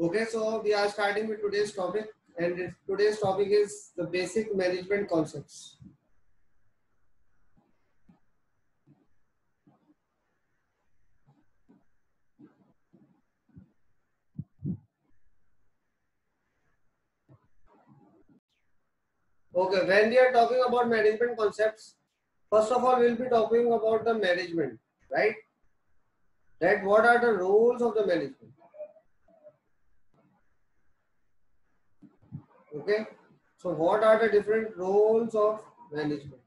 Okay, so we are starting with today's topic, and today's topic is the basic management concepts. Okay, when we are talking about management concepts, first of all, we'll be talking about the management, right? That what are the roles of the management? Okay, so what are the different roles of management?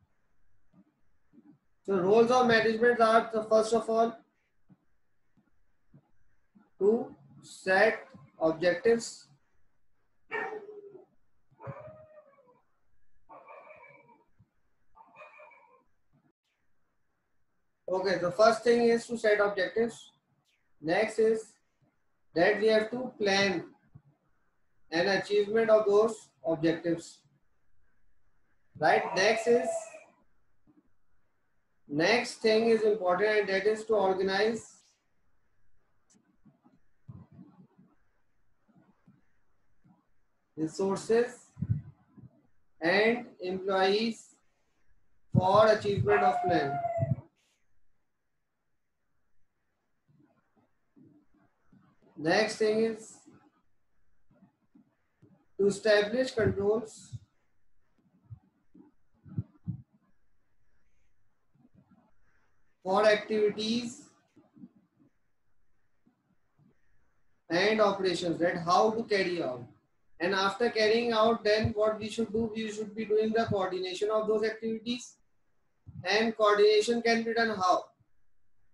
So roles of management are the first of all to set objectives Okay, the first thing is to set objectives. Next is that we have to plan an achievement of those objectives. Right? Next is next thing is important and that is to organize resources and employees for achievement of plan. Next thing is to establish controls. For activities and operations that how to carry out. And after carrying out then what we should do? We should be doing the coordination of those activities. And coordination can be done how?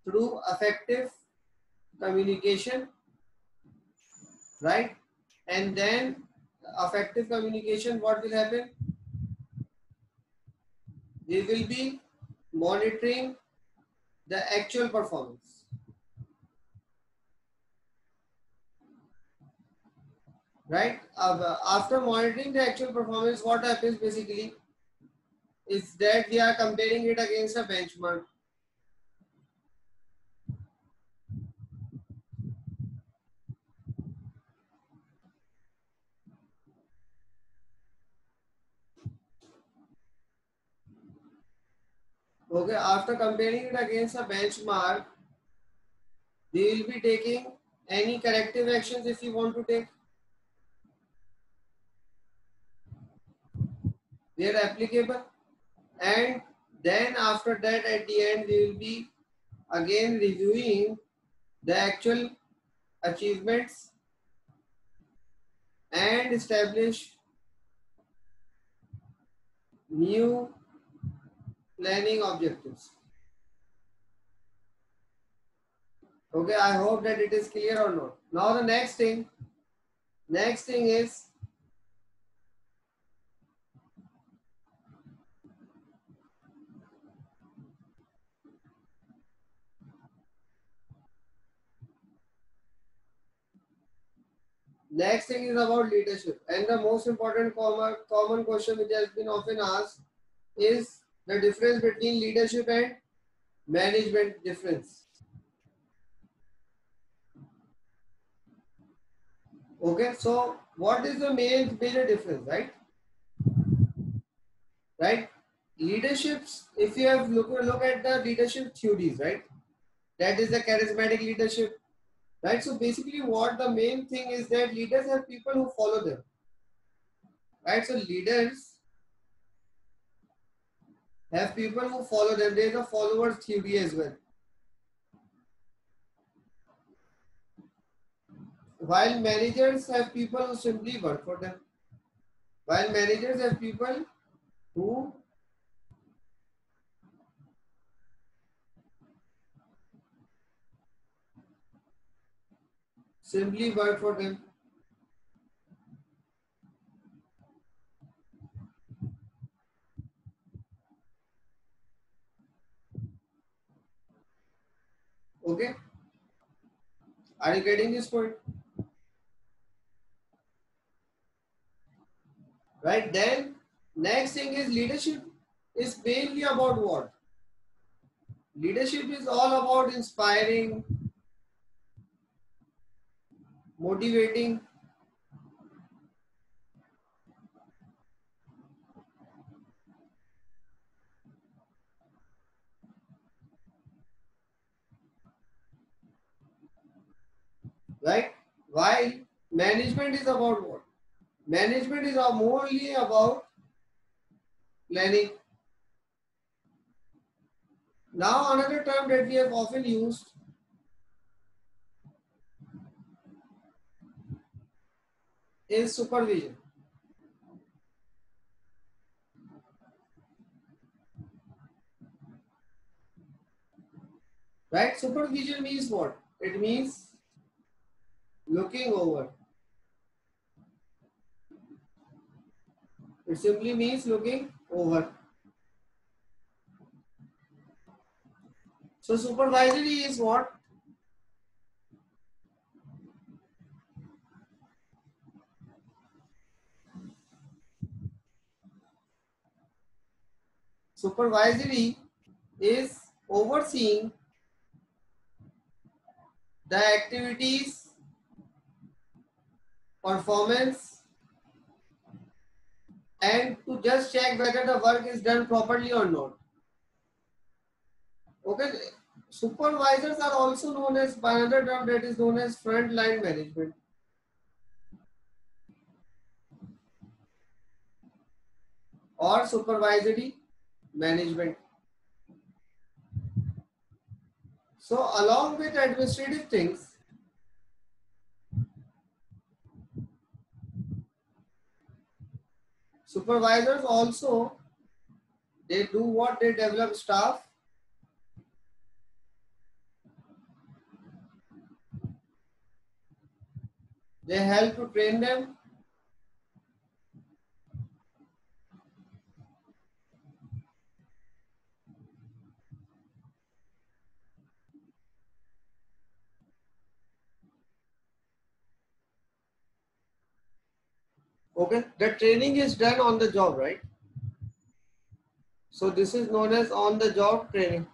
Through effective communication right? And then effective communication, what will happen? We will be monitoring the actual performance. Right? After monitoring the actual performance, what happens basically is that we are comparing it against a benchmark Okay, after comparing it against a benchmark, we will be taking any corrective actions if you want to take. They are applicable. And then after that, at the end, we will be again reviewing the actual achievements and establish new planning objectives. Okay, I hope that it is clear or not. Now the next thing, next thing is Next thing is about leadership. And the most important common, common question which has been often asked is the difference between leadership and management difference. Okay, so what is the main major difference, right? Right? Leaderships, if you have look, look at the leadership theories, right? That is the charismatic leadership, right? So basically what the main thing is that leaders have people who follow them, right? So leaders have people who follow them. There is a follower theory as well. While managers have people who simply work for them. While managers have people who simply work for them. Okay. Are you getting this point? Right. Then next thing is leadership is mainly about what? Leadership is all about inspiring, motivating right while management is about what management is morely about planning now another term that we have often used is supervision. Right? Supervision means what? It means looking over. It simply means looking over. So supervisory is what? Supervisory is overseeing the activities, performance, and to just check whether the work is done properly or not. Okay, supervisors are also known as by another term that is known as front line management. or supervisory management. So along with administrative things, supervisors also, they do what they develop staff. They help to train them Okay, the training is done on the job, right? So this is known as on the job training.